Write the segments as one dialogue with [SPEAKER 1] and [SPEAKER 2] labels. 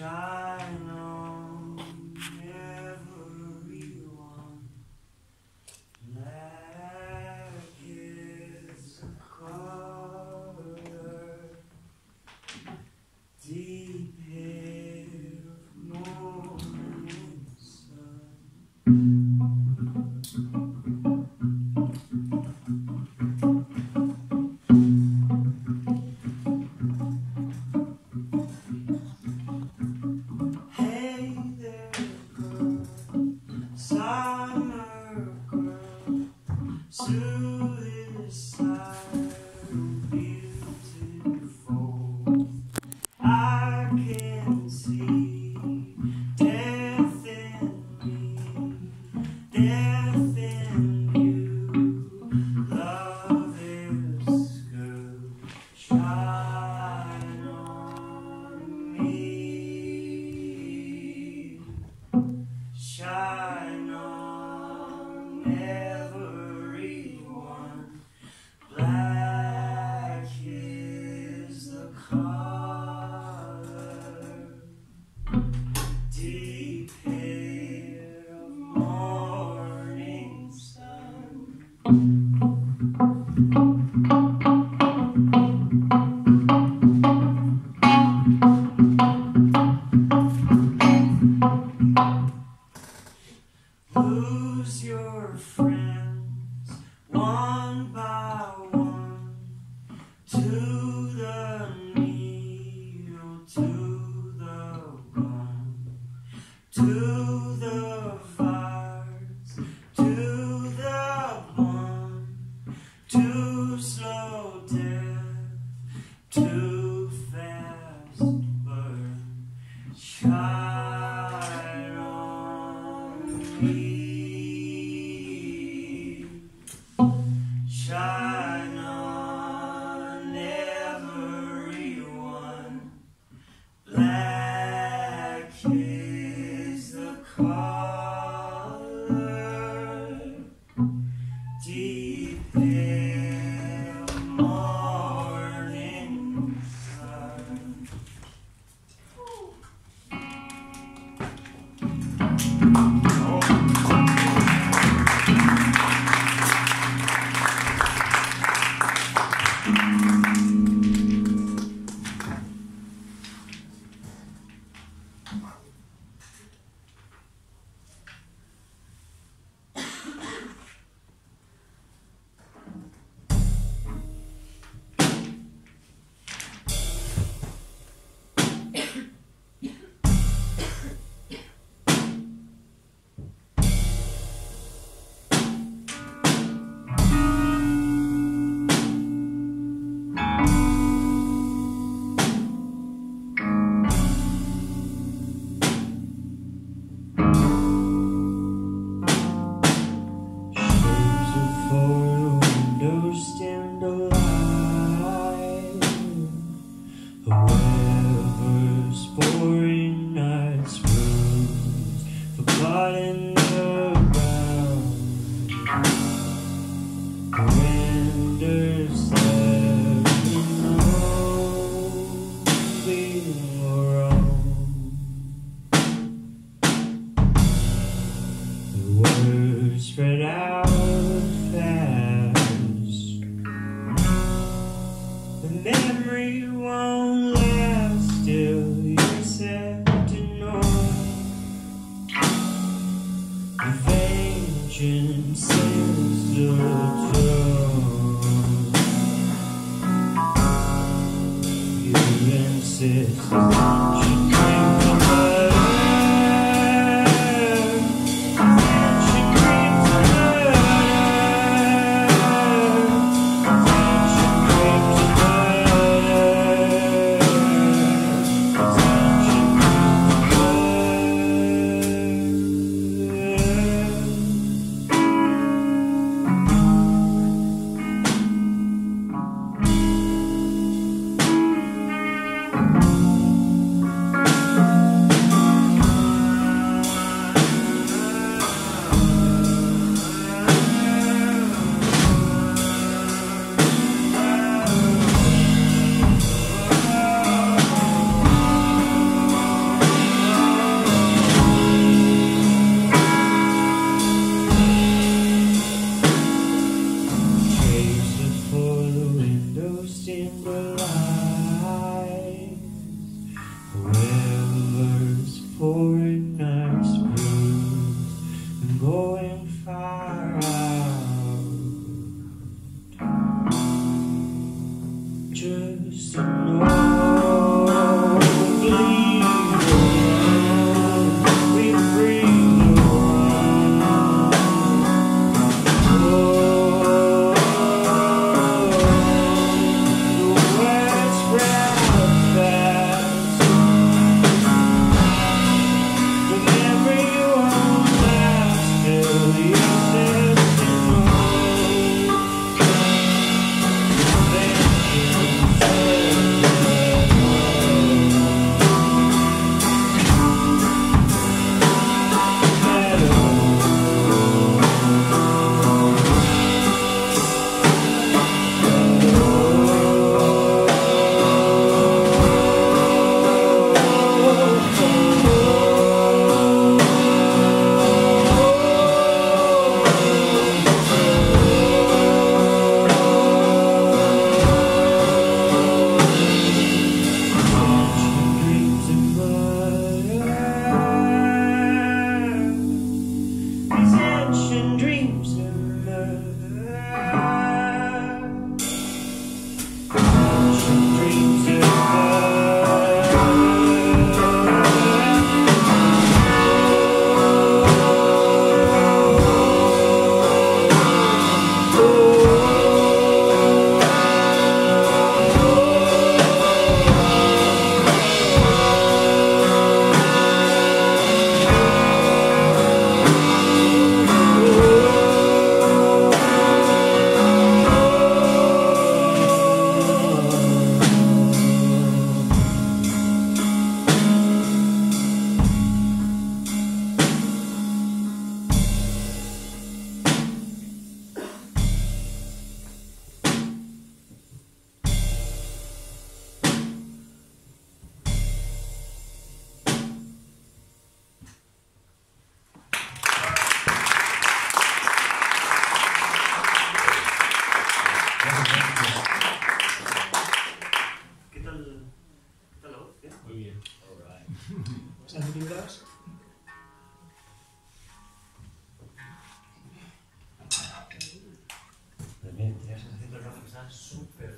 [SPEAKER 1] shine Who's your
[SPEAKER 2] friend?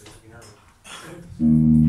[SPEAKER 2] Súper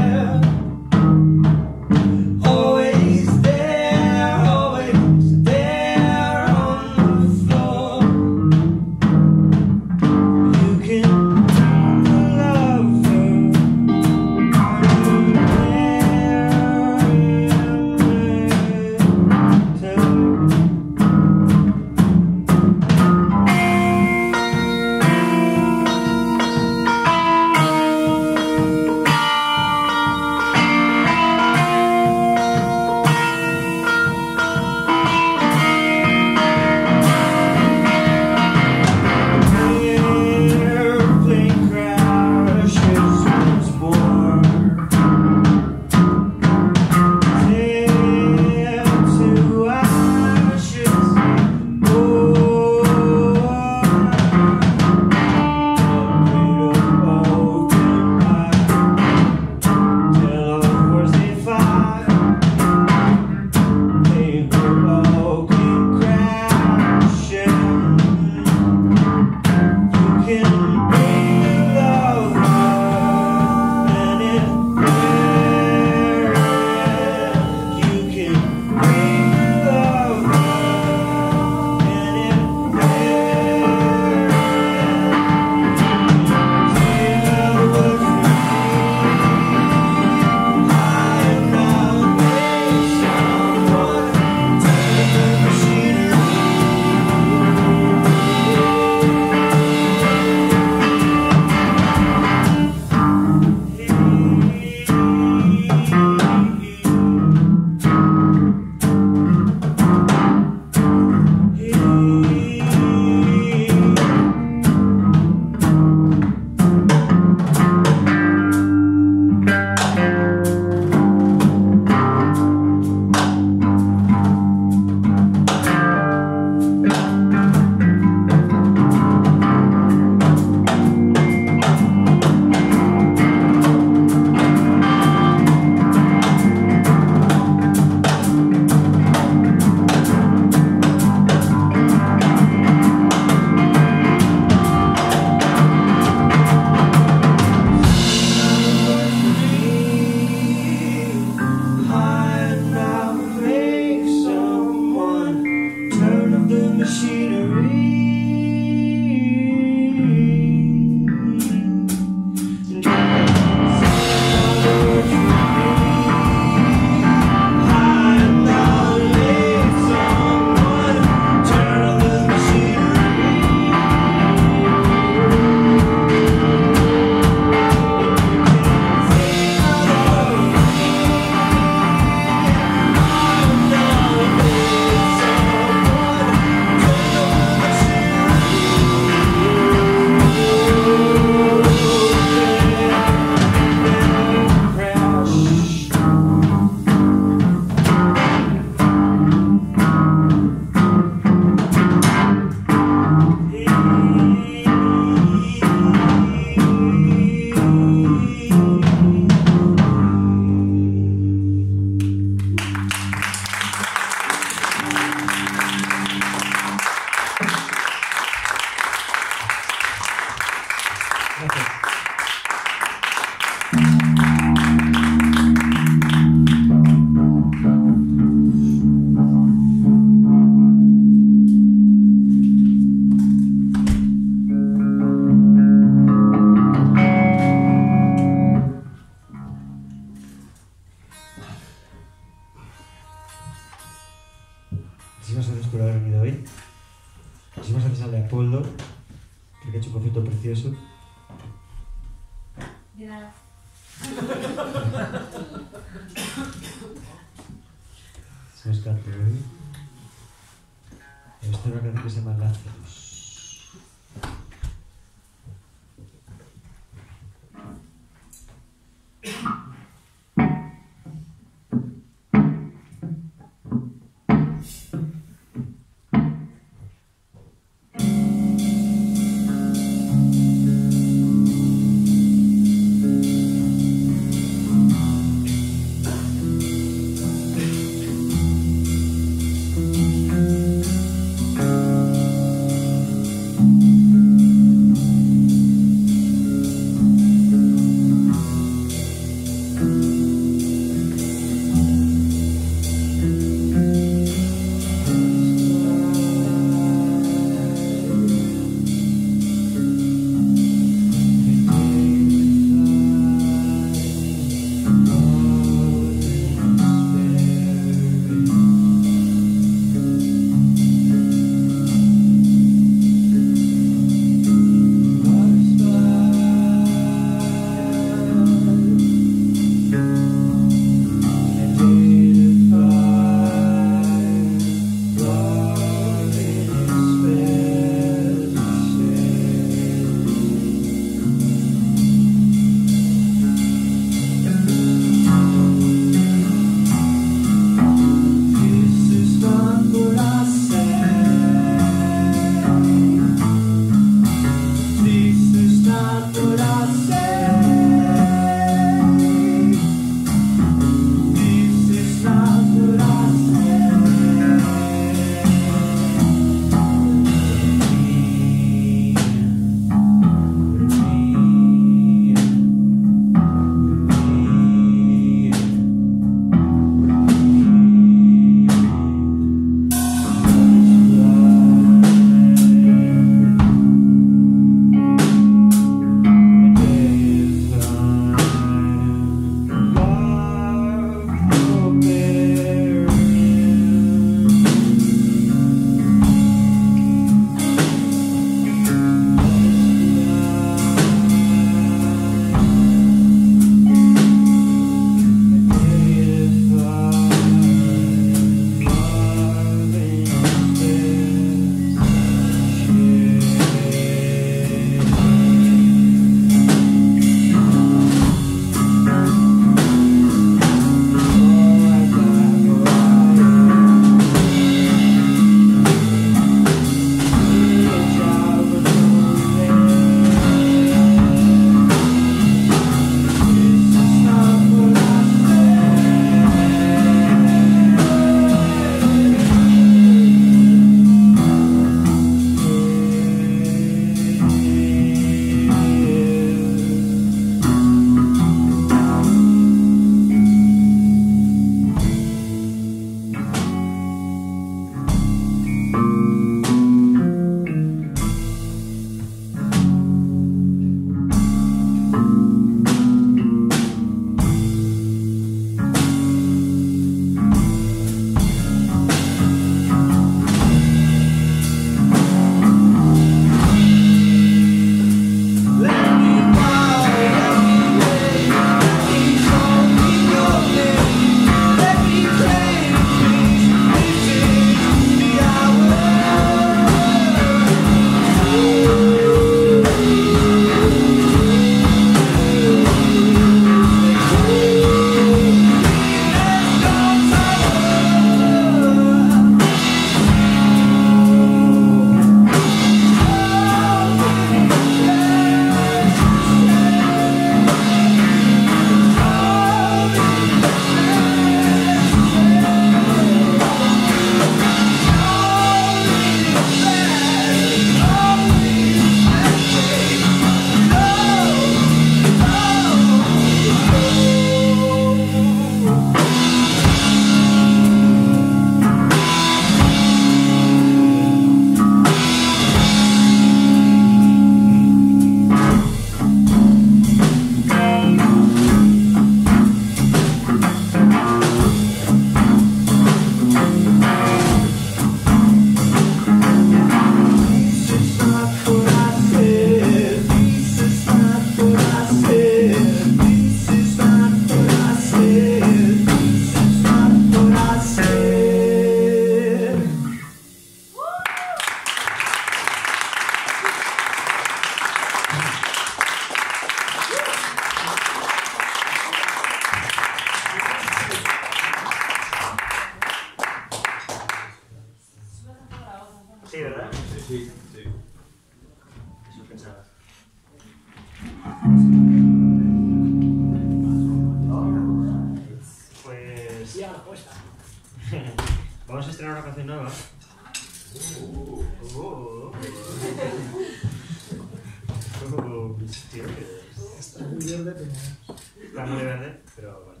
[SPEAKER 3] era muy grande, pero
[SPEAKER 1] bueno.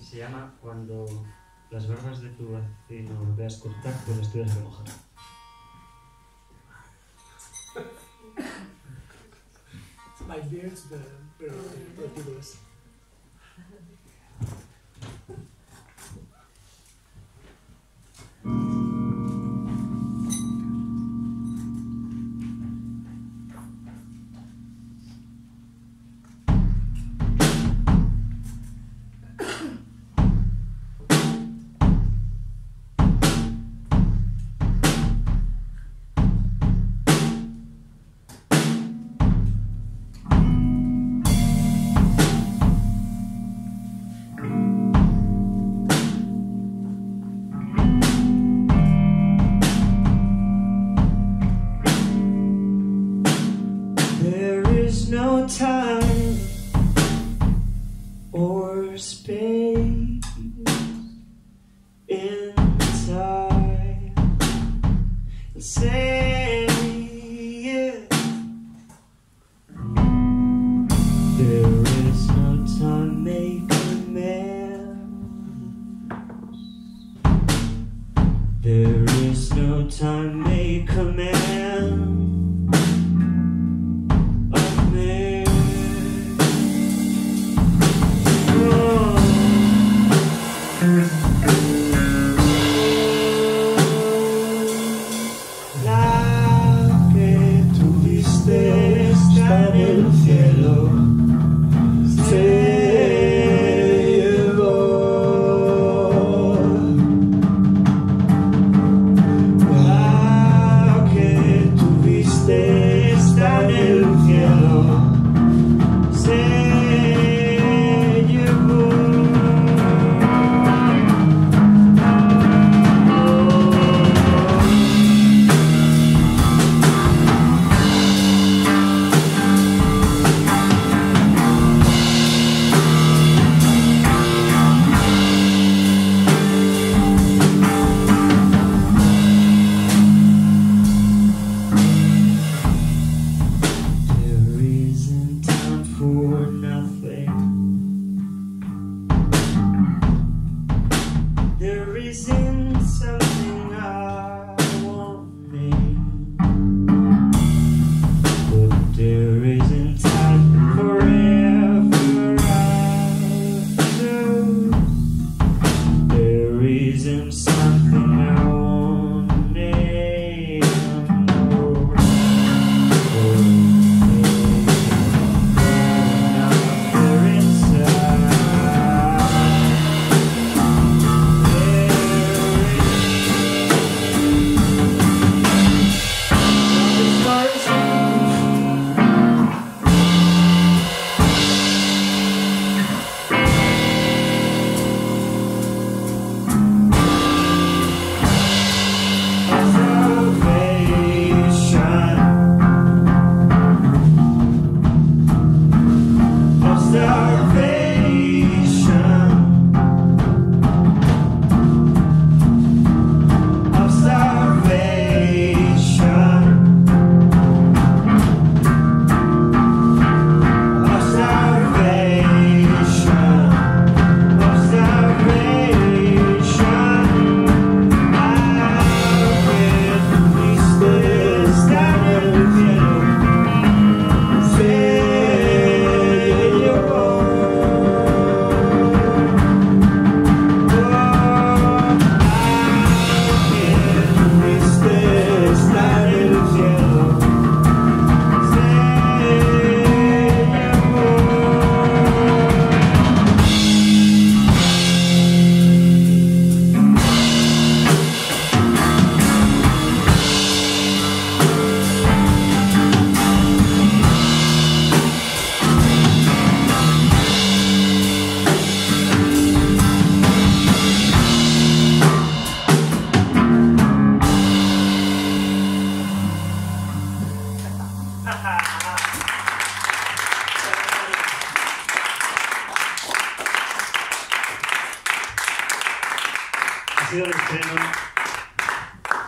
[SPEAKER 1] Se llama cuando las barbas de tu vecino veas cortar con las tuyas remojar.
[SPEAKER 3] My beard's
[SPEAKER 1] the ridiculous.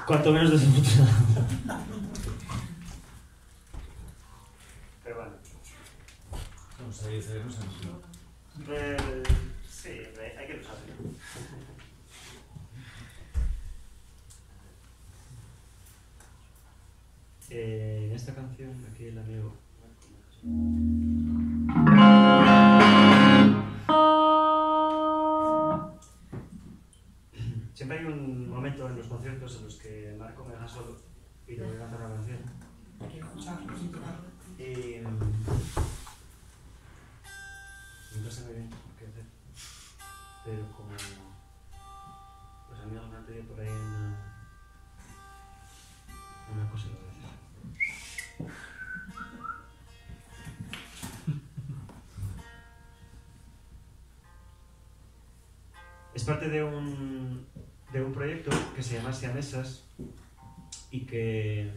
[SPEAKER 1] Cuanto menos desenfrenado. Pero bueno.
[SPEAKER 2] ¿Cómo se dice? No sé.
[SPEAKER 1] Eh, sí, eh, hay que usarlo. Eh, en esta canción, aquí el amigo. parte de un, de un proyecto que se llama Siamesas y que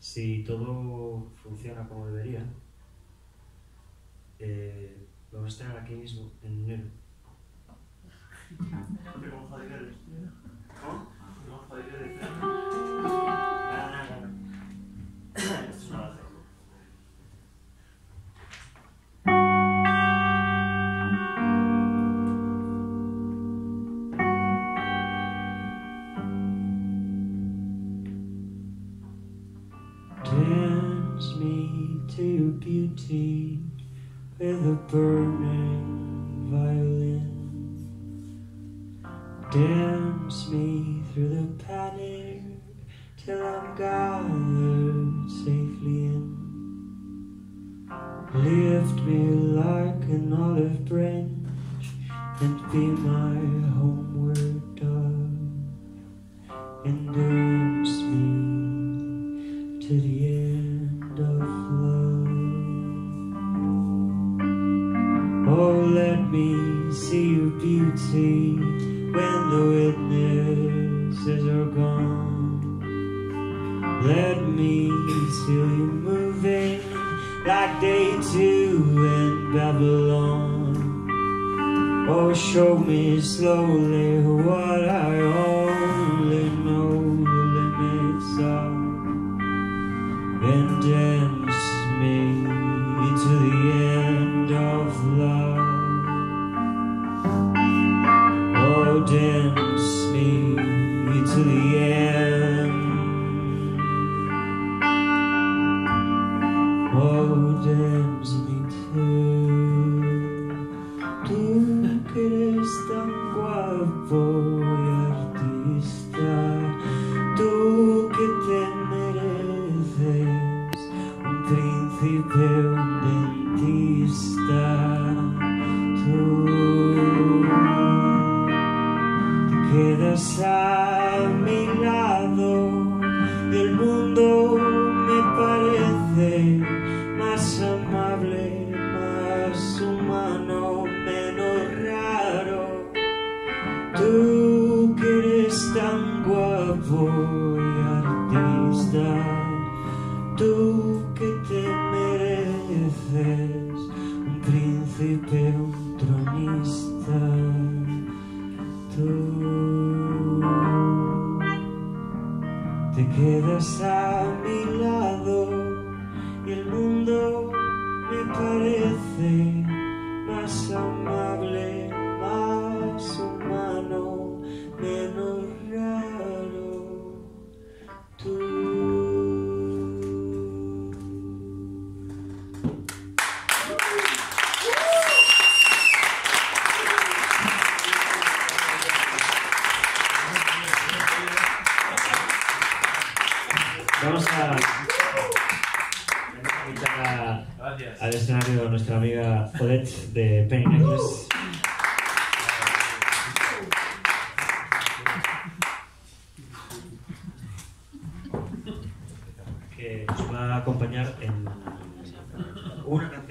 [SPEAKER 1] si todo funciona como debería, eh, lo vamos a tener aquí mismo, en enero. with a burning. Eh, nos va a acompañar en una canción.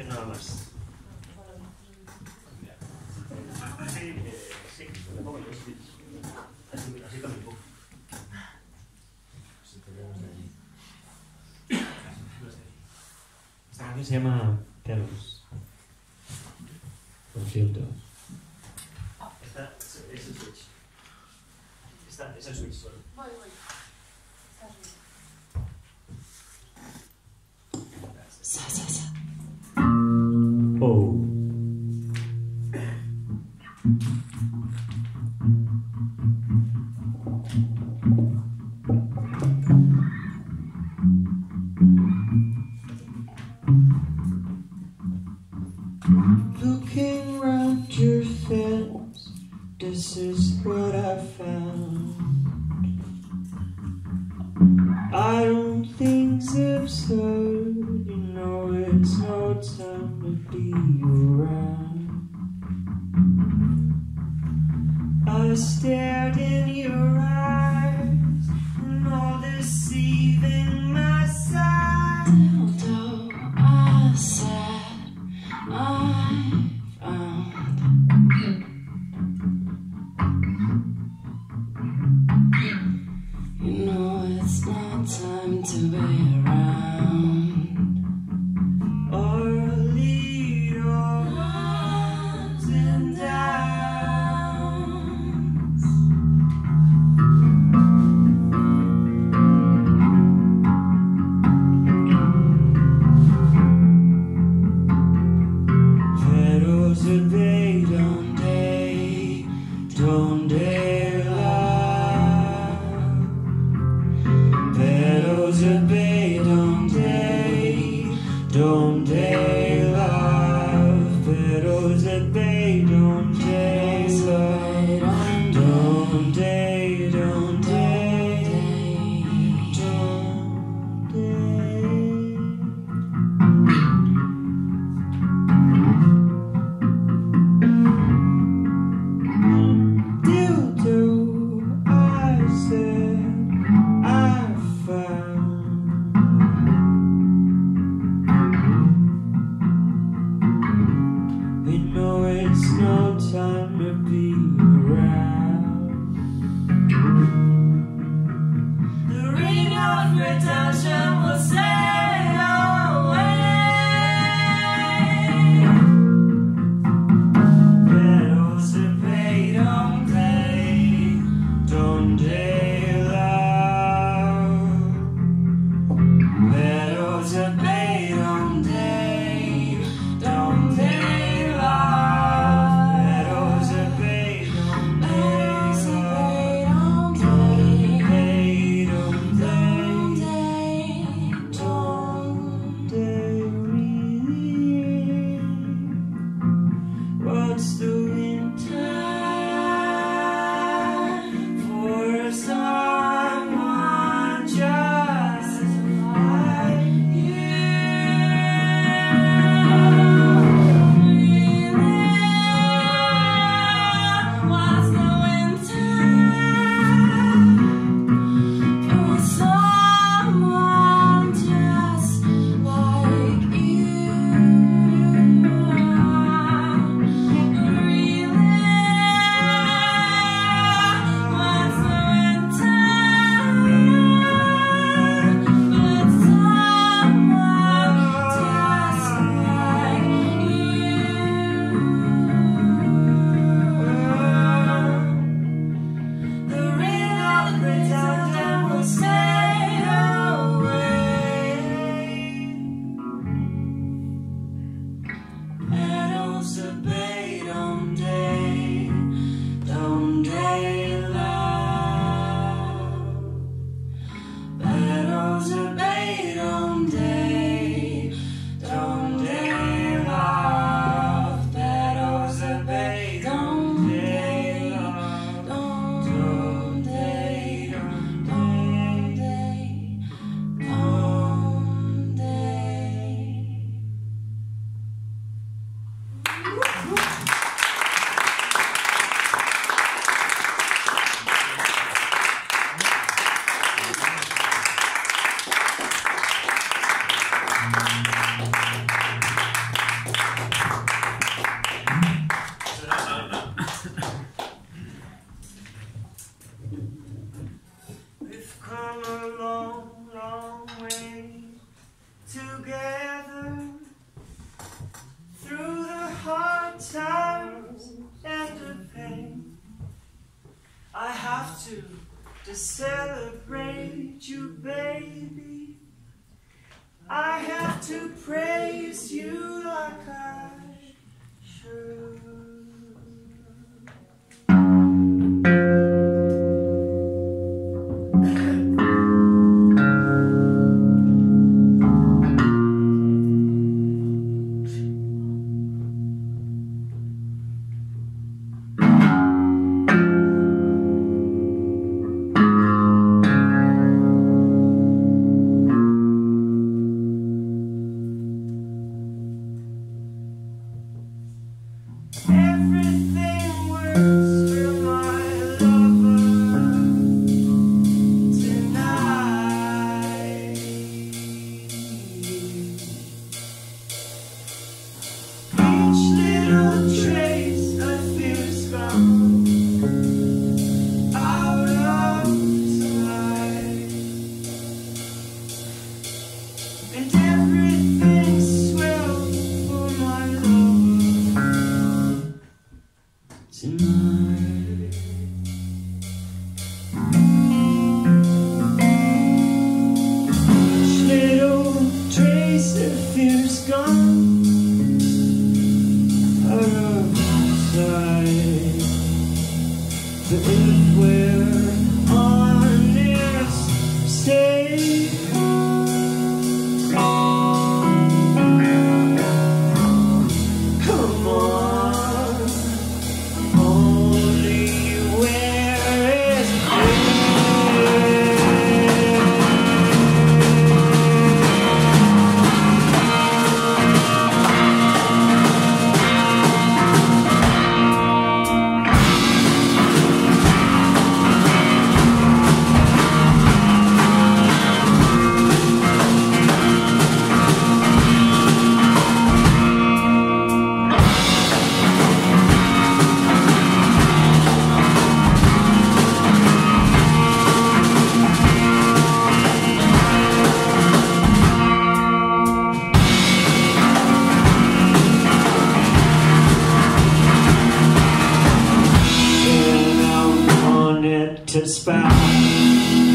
[SPEAKER 4] To found.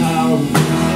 [SPEAKER 1] How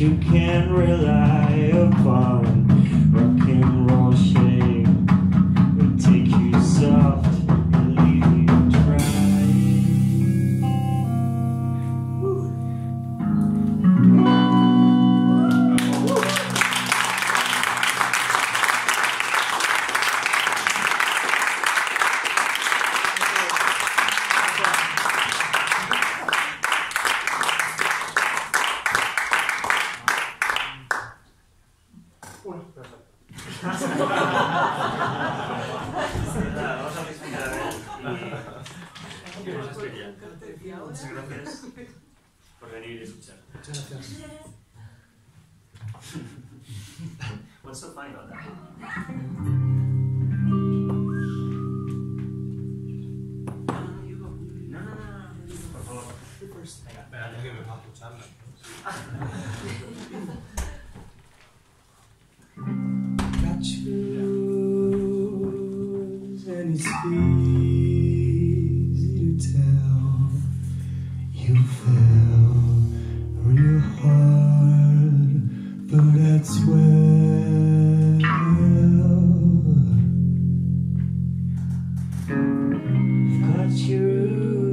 [SPEAKER 4] can Cut your